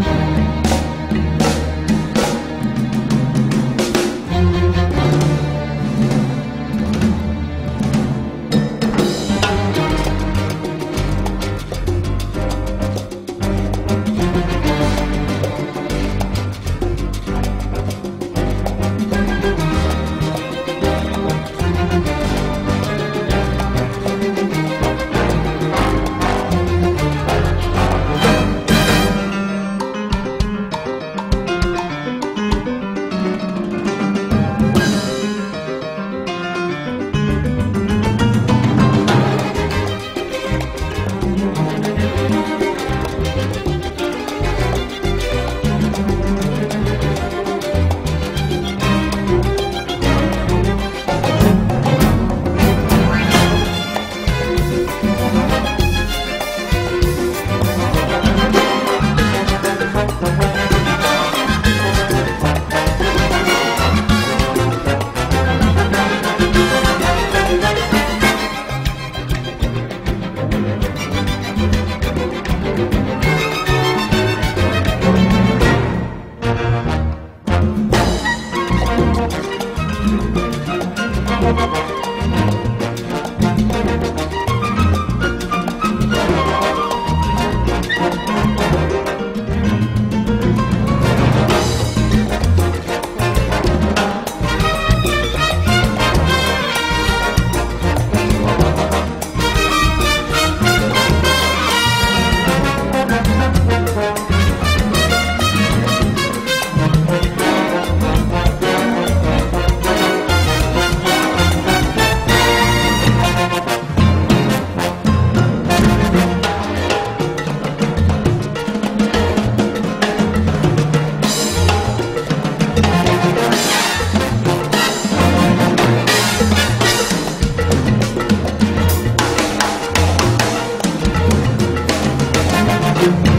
Thank Música